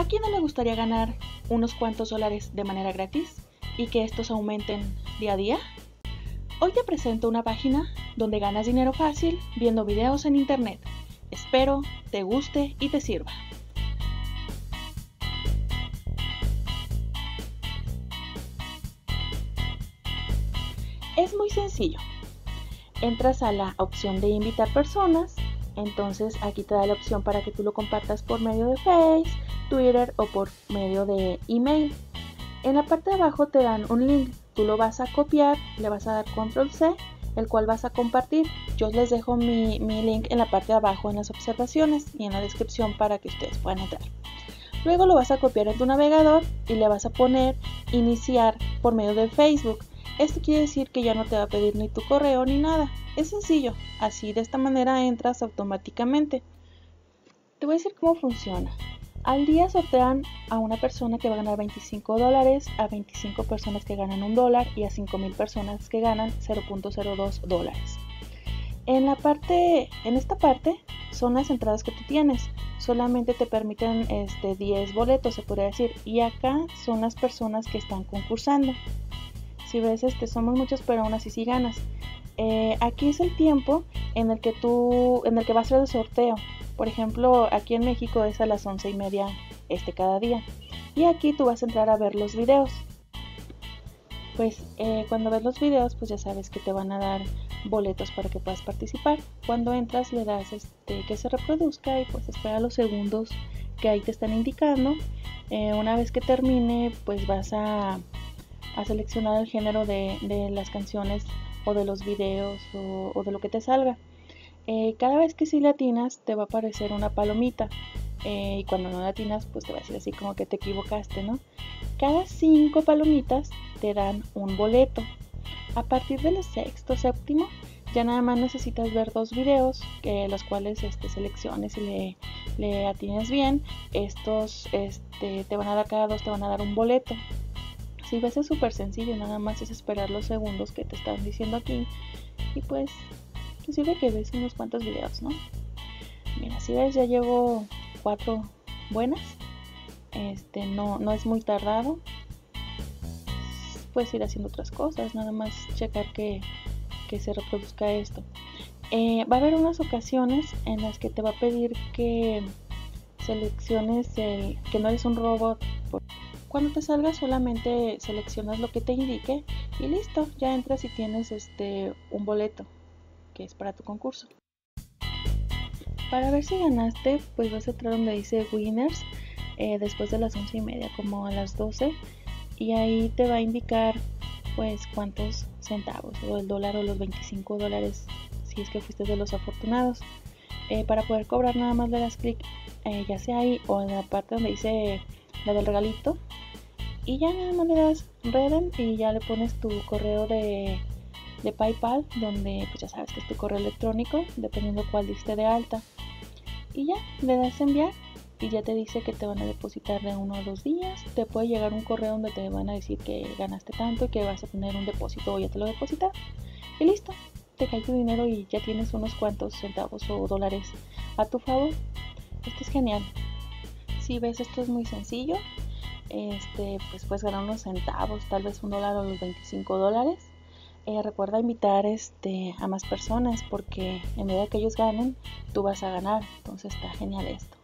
¿A quién no le gustaría ganar unos cuantos dólares de manera gratis y que estos aumenten día a día? Hoy te presento una página donde ganas dinero fácil viendo videos en internet. Espero te guste y te sirva. Es muy sencillo. Entras a la opción de invitar personas, entonces aquí te da la opción para que tú lo compartas por medio de Face, Twitter o por medio de email. En la parte de abajo te dan un link, tú lo vas a copiar, le vas a dar control C, el cual vas a compartir. Yo les dejo mi, link en la parte de abajo en las observaciones y en la descripción para que ustedes puedan entrar. Luego lo vas a copiar en tu navegador y le vas a poner iniciar por medio de Facebook. Esto quiere decir que ya no te va a pedir ni tu correo ni nada. Es sencillo. Así de esta manera entras automáticamente. Te voy a decir cómo funciona. Al día sortean a una persona que va a ganar 25 dólares, a 25 personas que ganan un dólar y a 5.000 personas que ganan 0.02 dólares. En, la parte, en esta parte son las entradas que tú tienes. Solamente te permiten este, 10 boletos, se podría decir. Y acá son las personas que están concursando. Si ves, este, somos muchos, pero aún así sí ganas. Eh, aquí es el tiempo en el que tú, en el que va a ser el sorteo. Por ejemplo, aquí en México es a las once y media este cada día. Y aquí tú vas a entrar a ver los videos. Pues eh, cuando ves los videos, pues ya sabes que te van a dar boletos para que puedas participar. Cuando entras le das este, que se reproduzca y pues espera los segundos que ahí te están indicando. Eh, una vez que termine, pues vas a, seleccionar el género de, las canciones o de los videos o de lo que te salga. Eh, cada vez que sí latinas te va a aparecer una palomita eh, y cuando no latinas pues te va a decir así como que te equivocaste, ¿no? Cada cinco palomitas te dan un boleto. A partir del sexto, séptimo, ya nada más necesitas ver dos videos, que los cuales este, selecciones y le, le atines bien. Estos este, te van a dar cada dos, te van a dar un boleto. Si ves es súper sencillo, nada más es esperar los segundos que te están diciendo aquí. Y pues sirve que ves unos cuantos videos, ¿no? Mira, si ves, ya llevo cuatro buenas. Este, no, no es muy tardado. Puedes ir haciendo otras cosas, nada más checar que, se reproduzca esto. Eh, va a haber unas ocasiones en las que te va a pedir que selecciones el que no eres un robot. Cuando te salga solamente seleccionas lo que te indique y listo, ya entras y tienes este un boleto es para tu concurso. Para ver si ganaste, pues vas a entrar donde dice Winners eh, después de las once y media, como a las 12, y ahí te va a indicar pues cuántos centavos, o el dólar o los 25 dólares, si es que fuiste de los afortunados. Eh, para poder cobrar nada más le das clic eh, ya sea ahí o en la parte donde dice la del regalito y ya nada más le das redeem y ya le pones tu correo de de PayPal, donde pues ya sabes que es tu correo electrónico, dependiendo cuál diste de alta. Y ya, le das enviar y ya te dice que te van a depositar de uno a dos días. Te puede llegar un correo donde te van a decir que ganaste tanto y que vas a tener un depósito o ya te lo depositan. Y listo, te cae tu dinero y ya tienes unos cuantos centavos o dólares a tu favor. Esto es genial. Si ves, esto es muy sencillo. Este, pues puedes ganar unos centavos, tal vez un dólar o los 25 dólares eh, recuerda invitar este, a más personas porque en medida que ellos ganen, tú vas a ganar. Entonces está genial esto.